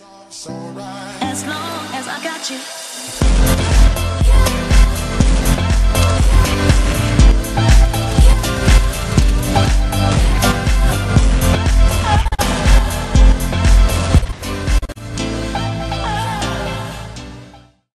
As long as I got you.